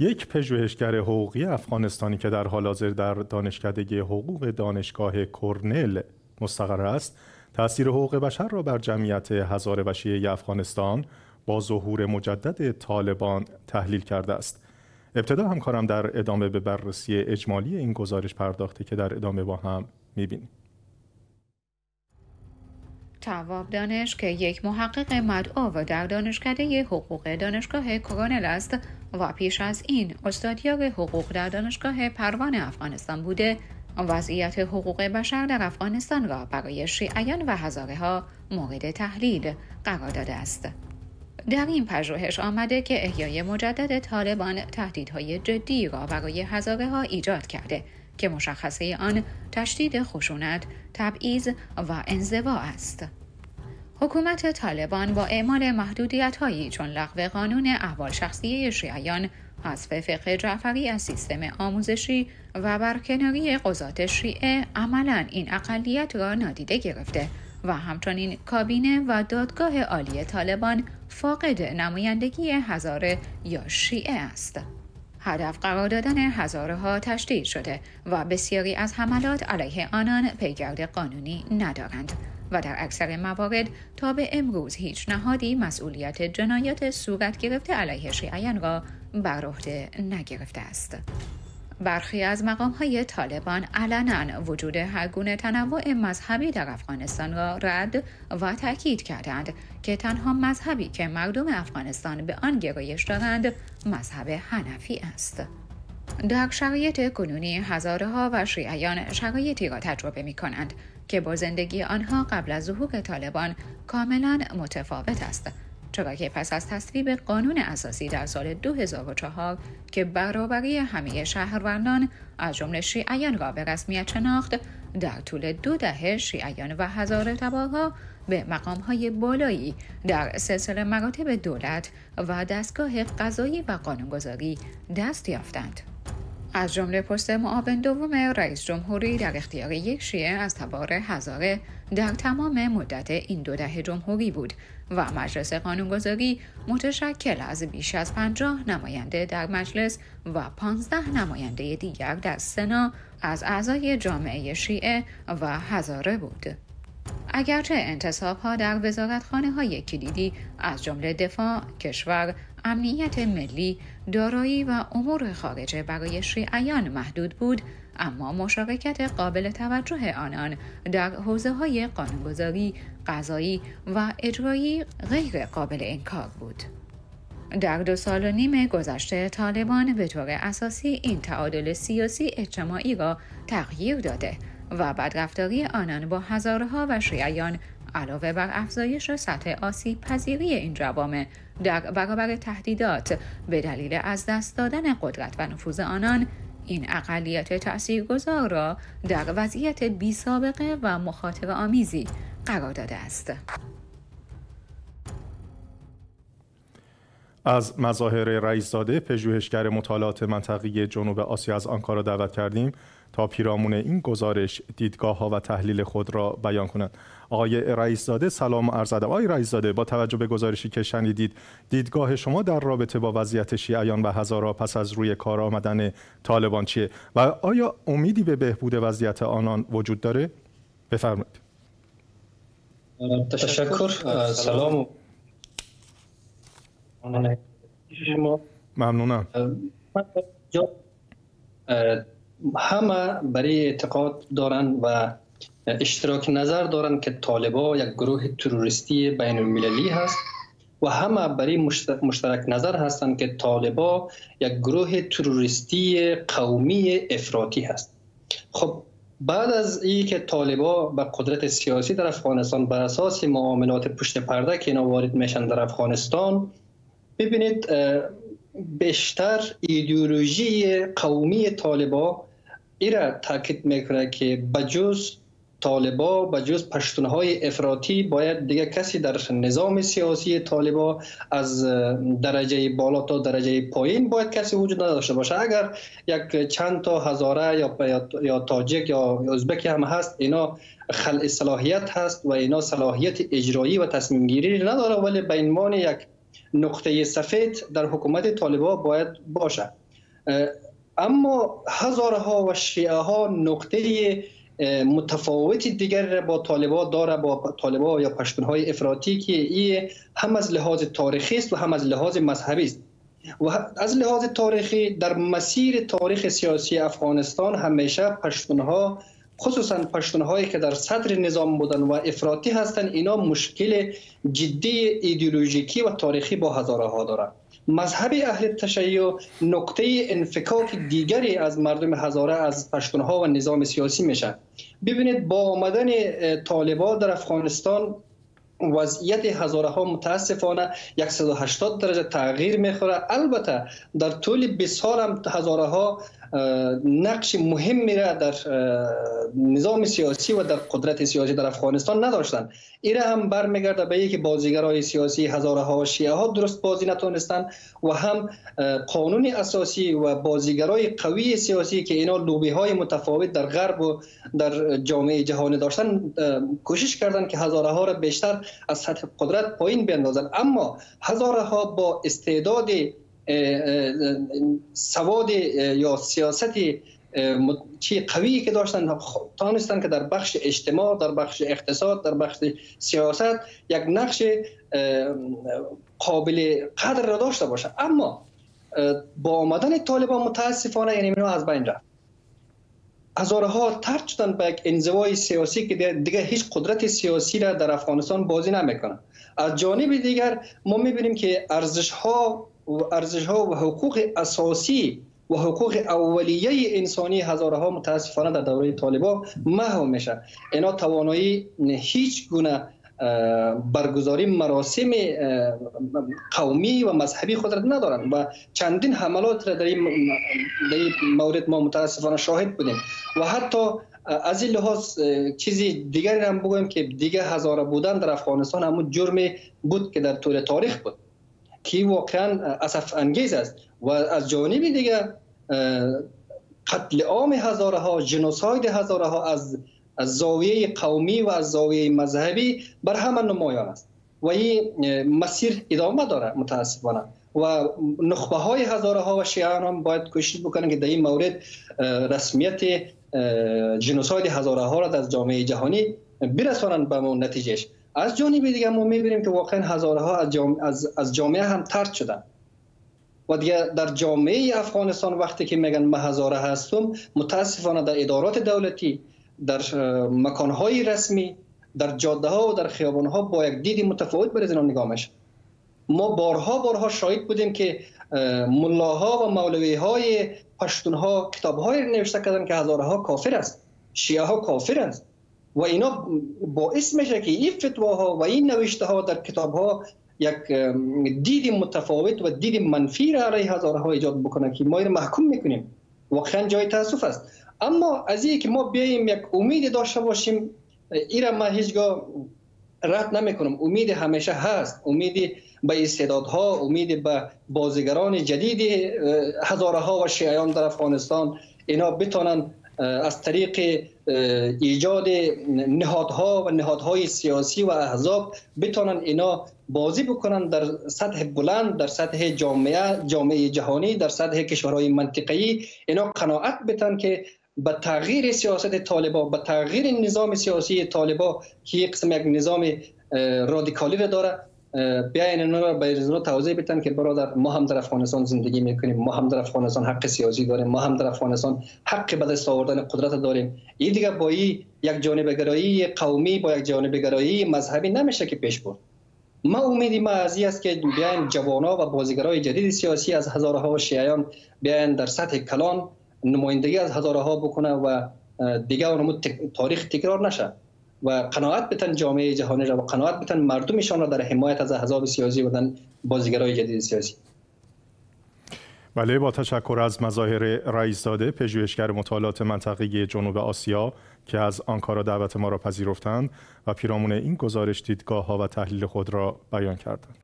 یک پژوهشگر حقوقی افغانستانی که در حال حاضر در دانشکدگی حقوق دانشگاه کرنل مستقر است تاثیر حقوق بشر را بر جمعیت هزاره و شیعه افغانستان با ظهور مجدد طالبان تحلیل کرده است. ابتدا همکارم در ادامه به بررسی اجمالی این گزارش پرداخته که در ادامه با هم می‌بینیم. تواب دانش که یک محقق مدعو و در دانشکده حقوق دانشگاه کرونل است و پیش از این استادیار حقوق در دانشگاه پروان افغانستان بوده وضعیت حقوق بشر در افغانستان را برای شیعیان و هزاره ها مورد تحلیل قرار داده است. در این پژوهش آمده که احیای مجدد طالبان تهدیدهای جدی را برای هزاره ها ایجاد کرده که مشخصه آن تشدید خشونت، تبعیض و انزوا است. حکومت طالبان با اعمال محدودیت هایی چون لغو قانون احوال شخصی شیعیان حذف فقه جعفری از سیستم آموزشی و برکناری قضات شیعه عملا این اقلیت را نادیده گرفته و همچنین کابینه و دادگاه عالی طالبان فاقد نمایندگی هزاره یا شیعه است. هدف قرار دادن هزاره تشدید شده و بسیاری از حملات علیه آنان پیگرد قانونی ندارند و در اکثر موارد تا به امروز هیچ نهادی مسئولیت جنایات صورت گرفته علیه شیعیان را بر عهده نگرفته است. برخی از مقام های طالبان علنا وجود هر گونه تنوع مذهبی در افغانستان را رد و تاکید کردند که تنها مذهبی که مردم افغانستان به آن گرایش دارند مذهب حنفی است. در شرایط کنونی هزاره ها و شیعیان شرایطی را تجربه می کنند که با زندگی آنها قبل از ظهور طالبان کاملا متفاوت است چرا که پس از تصویب قانون اساسی در سال 2004 که برابری همه شهروندان از جمله شیعیان را به رسمیت شناخت در طول دو دهه شیعیان و هزار تباها به مقامهای بالایی در سلسله مراتب دولت و دستگاه قضایی و قانونگذاری دست یافتند. از جمله پست معاون دوم رئیس جمهوری در اختیار یک شیعه از تبار هزاره در تمام مدت این دو دهه جمهوری بود و مجلس قانونگذاری متشکل از بیش از پنجاه نماینده در مجلس و پانزده نماینده دیگر در سنا از اعضای جامعه شیعه و هزاره بود. اگرچه انتصاب ها در وزارتخانه های کلیدی از جمله دفاع، کشور، امنیت ملی، دارایی و امور خارجه برای شیعیان محدود بود، اما مشارکت قابل توجه آنان در حوزه های قانونگذاری، قضایی و اجرایی غیر قابل انکار بود. در دو سال و نیم گذشته طالبان به طور اساسی این تعادل سیاسی اجتماعی را تغییر داده و بدرفتاری آنان با هزارها و شیعیان علاوه بر افزایش سطح آسیب پذیری این جوامع در برابر تهدیدات به دلیل از دست دادن قدرت و نفوذ آنان این اقلیت تاثیرگذار را در وضعیت بی سابقه و مخاطر آمیزی قرار داده است. از مظاهر رئیسزاده پژوهشگر مطالعات منطقی جنوب آسیا از آنکارا دعوت کردیم تا پیرامون این گزارش دیدگاه ها و تحلیل خود را بیان کنند. آقای رئیسزاده سلام و عرض ادب. آقای رئیسزاده با توجه به گزارشی که شنیدید دیدگاه شما در رابطه با وضعیت شیعیان و هزارا پس از روی کار آمدن طالبان چیه؟ و آیا امیدی به بهبود وضعیت آنان وجود داره؟ بفرمایید. تشکر. سلام. ممنونم. همه برای اعتقاد دارند و اشتراک نظر دارند که طالبا یک گروه تروریستی بین المللی هست و همه برای مشترک نظر هستند که طالبا یک گروه تروریستی قومی افراطی هست. خب بعد از ای که طالبا به قدرت سیاسی در افغانستان بر اساس معاملات پشت پرده که اینا وارد میشن در افغانستان ببینید بیشتر ایدئولوژی قومی طالبا ایرا تاکید می‌کنه که بجز طالبا بجز پشتونهای افراطی باید دیگه کسی در نظام سیاسی طالبا از درجه بالا تا درجه پایین باید کسی وجود نداشته باشه. اگر یک چند تا هزاره یا یا تاجیک یا ازبکی هم هست اینا خلع صلاحیت هست و اینا صلاحیت اجرایی و تصمیم گیری نداره ولی به عنوان یک نقطه سفید در حکومت طالبا باید باشه. اما هزارها و شیعه ها نقطه متفاوت دیگر با طالبا داره با طالبا یا پشتونهای افراطی که این هم از لحاظ تاریخی است و هم از لحاظ مذهبی است. و از لحاظ تاریخی در مسیر تاریخ سیاسی افغانستان همیشه پشتونها خصوصا پشتونهایی که در صدر نظام بودن و افراطی هستند اینا مشکل جدی ایدئولوژیکی و تاریخی با هزاره ها دارند مذهب اهل تشیع نقطه انفکاک دیگری از مردم هزاره از پشتونها و نظام سیاسی میشه. ببینید با آمدن طالبان در افغانستان وضعیت هزاره ها متاسفانه 180 درجه تغییر می‌خوره. البته در طول 20 سال هم هزاره ها نقش مهمی را در نظام سیاسی و در قدرت سیاسی در افغانستان نداشتند. این هم برمیگرده به اینکه بازیگرای سیاسی هزاره ها و شیعه ها درست بازی نتونستند و هم قانون اساسی و بازیگرای قوی سیاسی که اینا لوبی های متفاوت در غرب و در جامعه جهانی داشتن کوشش کردند که هزاره ها را بیشتر از سطح قدرت پایین بیندازند. اما هزاره ها با استعداد سواد یا سیاست چی قوی که داشتن تانستن که در بخش اجتماع در بخش اقتصاد در بخش سیاست یک نقش قابل قدر را داشته باشه. اما با آمدن طالبان متاسفانه یعنی اینو از بین رفت. هزارها ترد شدن به یک انزوای سیاسی که دیگه هیچ قدرت سیاسی را در افغانستان بازی نمی‌کنه از جانب دیگر ما می‌بینیم که ارزش ها و ارزش ها و حقوق اساسی و حقوق اولیه انسانی هزارها متاسفانه در دوره طالبا محو میشه. اینا توانایی هیچ گونه برگزاری مراسم قومی و مذهبی خود را ندارند و چندین حملات را در این مورد ما متاسفانه شاهد بودیم. و حتی از این لحاظ چیزی دیگری هم بگویم که دیگه هزاره بودن در افغانستان همون جرمی بود که در طول تاریخ بود. که واقعا اصف انگیز است. و از جانب دیگه قتل عام هزاره ها جنوساید هزاره ها از از زاویه قومی و از زاویه مذهبی بر همه نمایان است. و این مسیر ادامه داره متاسفانه. و نخبه های هزاره ها و شیعان هم باید کوشش بکنن که در این مورد رسمیت جنوساید هزاره ها را از جامعه جهانی برسانند به نتیجهش. از جانب دیگه ما می‌بینیم که واقعا هزاره ها از, از, از جامعه هم ترد شدن. و دیگه در جامعه افغانستان وقتی که میگن ما هزاره هستم متاسفانه در ادارات دولتی در مکانهای رسمی در جاده ها و در خیابان ها با یک دید متفاوت برای اینا نگاه میشه. ما بارها بارها شاهد بودیم که ملاها و مولوی های پشتون ها کتاب های نوشته کردن که هزاره ها کافر است. شیعه ها کافر است. و اینا باعث میشه که این فتواها و این نوشته ها در کتاب ها یک دید متفاوت و دید منفی را علیه هزاره ها ایجاد بکنه که ما این محکوم می‌کنیم. واقعا جای تاسف است. اما از که ما بیاییم یک امید داشته باشیم این ما هیچگاه رد نمی کنم امید همیشه هست. امید به استعدادها امید به بازیگران جدید هزاره ها و شیعیان در افغانستان اینا بتانن از طریق ایجاد نهادها و نهادهای سیاسی و احزاب بتانن اینا بازی بکنن در سطح بلند در سطح جامعه جامعه جهانی در سطح کشورهای منطقه‌ای. اینا قناعت بتن که به تغییر سیاست طالبا به تغییر نظام سیاسی طالبا که یک قسم یک نظام رادیکالی را داره بیاین اینا را به توضیح بدن که برادر ما هم در افغانستان زندگی می‌کنیم ما هم در افغانستان حق سیاسی داریم ما هم در افغانستان حق به دست آوردن قدرت داریم. این دیگه با این یک جانب گرایی قومی با یک جانب گرایی مذهبی نمیشه که پیش برد. ما امیدی ما از است که بیاین جوانا و بازیگرای جدید سیاسی از هزارها شیعیان بیاین در سطح کلان نمایندگی از هزارها بکنه و دیگه اون تاریخ تکرار نشه. و قناعت بتن جامعه جهانی را و قناعت بتن مردمشان را در حمایت از احزاب سیاسی و بازیگرای جدید سیاسی بله با تشکر از مظاهر رئیسزاده پژوهشگر مطالعات منطقه جنوب آسیا که از آنکارا دعوت ما را پذیرفتند و پیرامون این گزارش دیدگاه ها و تحلیل خود را بیان کردند.